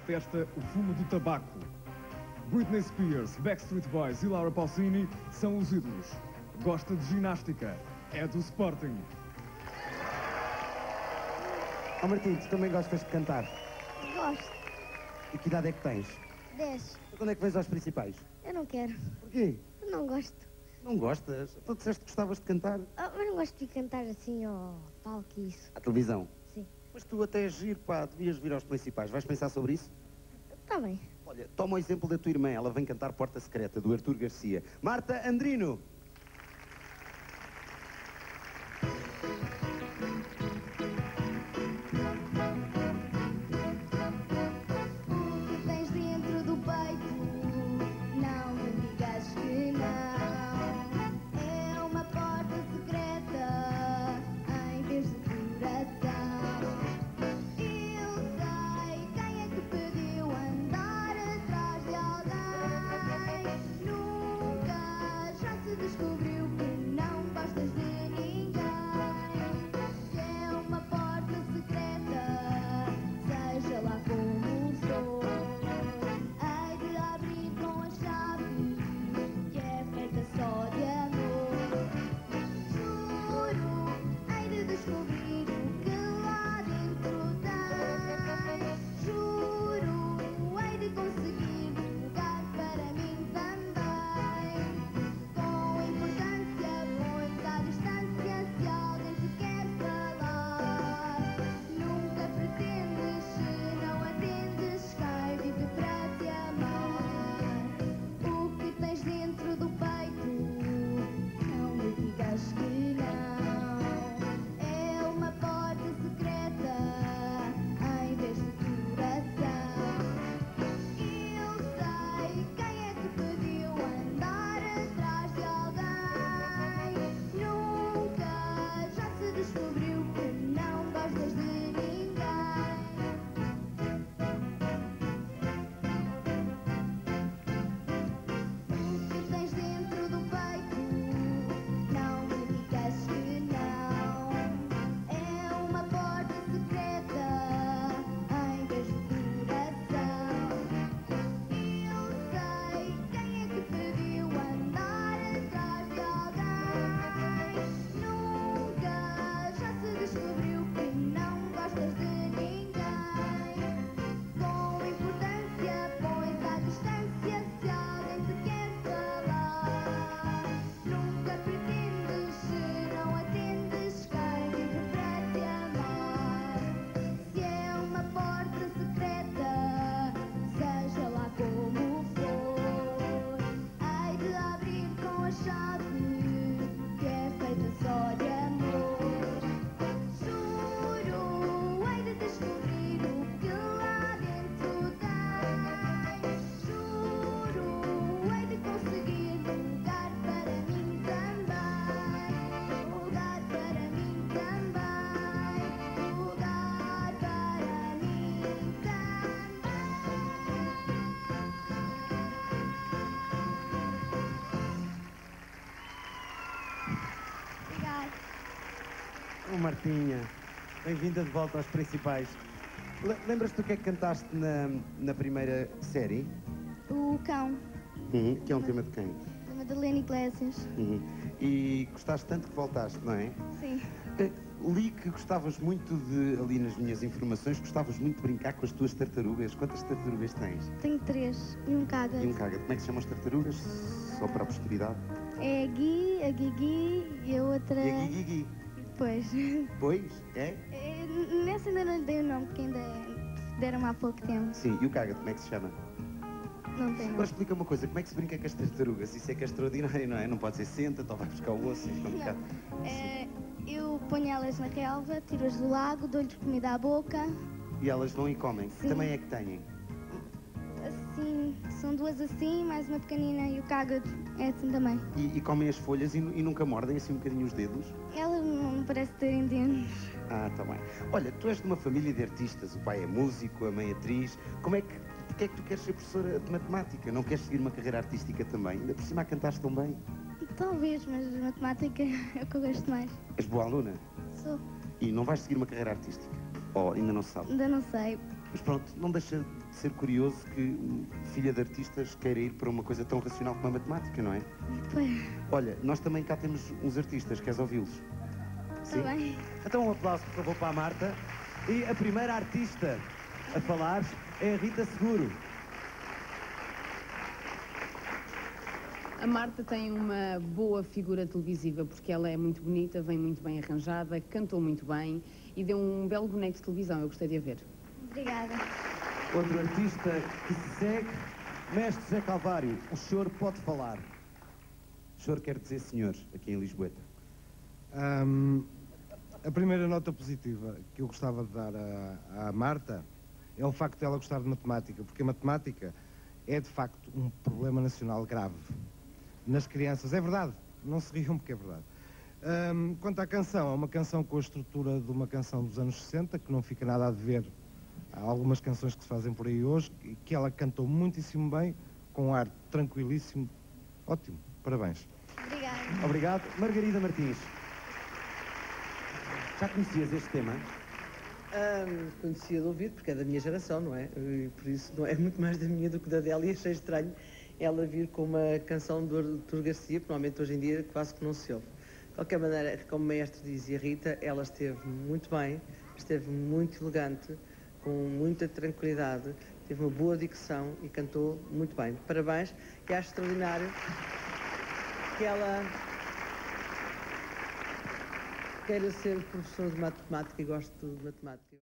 detesta o fumo do tabaco. Britney Spears, Backstreet Boys e Laura Pausini são os ídolos. Gosta de ginástica. É do Sporting. Ó Martim, tu também gostas de cantar? Gosto. E que idade é que tens? 10. Quando é que vens aos principais? Eu não quero. Porquê? Eu não gosto. Não gostas? Tu disseste que gostavas de cantar? Ah, mas não gosto de cantar assim ao palco e isso. À televisão? Mas tu até és giro, pá, devias vir aos principais. Vais pensar sobre isso? Está bem. Olha, toma o exemplo da tua irmã. Ela vem cantar Porta Secreta, do Artur Garcia. Marta Andrino. Martinha, bem-vinda de volta aos principais. Le- Lembras-te o que é que cantaste na, na primeira série? O cão, Uhum, Que é um tema de quem? da Madalena Iglesias. Uhum. E gostaste tanto que voltaste, não é? Sim. Eh, Li que gostavas muito de, ali nas minhas informações, gostavas muito de brincar com as tuas tartarugas. Quantas tartarugas tens? Tenho três e um caga. E um caga. Como é que se chamam as tartarugas? Só para a posteridade. É a Gui, a Gigi e a outra. E a Gigi. Pois. Pois, é? É, Nessa ainda não lhe dei o nome, porque ainda deram há pouco tempo. Sim. E o caga, como é que se chama? Não tem Agora explica uma coisa, como é que se brinca com as tartarugas? Isso é que é extraordinário, não é? Não pode ser senta-te ou vai buscar o osso. É bocado... É, eu ponho elas na relva, tiro-as do lago, dou-lhes comida à boca. E elas vão e comem. Que Sim. também é que têm. Assim, são duas assim, mais uma pequenina e o caga é assim também. E, e comem as folhas e, e nunca mordem assim um bocadinho os dedos. Elas não me parece terem dentes. Ah, tá bem. Olha, tu és de uma família de artistas. O pai é músico, a mãe é atriz. Como é que... Porquê é que tu queres ser professora de matemática? Não queres seguir uma carreira artística também? Ainda por cima cantaste tão bem. Talvez, mas matemática é o que eu gosto mais. És boa aluna. Sou. E não vais seguir uma carreira artística? Ou ainda não se sabe? Ainda não sei. Mas pronto, não deixa de ser curioso que filha de artistas queira ir para uma coisa tão racional como a matemática, não é? Pois, Olha, nós também cá temos uns artistas, queres ouvi-los? está bem. Então um aplauso, por favor, para a Marta. E a primeira artista a falar é a Rita Seguro. A Marta tem uma boa figura televisiva porque ela é muito bonita, vem muito bem arranjada, cantou muito bem e deu um belo boneco de televisão. Eu gostei de a ver. Obrigada. Outro artista que se segue, Mestre José Calvário. O senhor pode falar. O senhor quer dizer senhor, aqui em Lisboeta. Ahm, a primeira nota positiva que eu gostava de dar à, Marta é o facto de ela gostar de matemática, porque a matemática é de facto um problema nacional grave nas crianças. É verdade, não se riam porque é verdade. Ahm, quanto à canção, é uma canção com a estrutura de uma canção dos anos 60, que não fica nada a dever a algumas canções que se fazem por aí hoje, que ela cantou muitíssimo bem, com um ar tranquilíssimo. Ótimo, parabéns. Obrigada. Obrigado. Margarida Martins. Já conhecias este tema? Conhecia de ouvir, porque é da minha geração, não é? E por isso não é muito mais da minha do que da dela e achei estranho ela vir com uma canção do Artur Garcia, que normalmente hoje em dia quase que não se ouve. De qualquer maneira, como o maestro dizia Rita, ela esteve muito bem, esteve muito elegante, com muita tranquilidade, teve uma boa dicção e cantou muito bem. Parabéns e acho extraordinário que ela queira ser professora de matemática e gosto de matemática.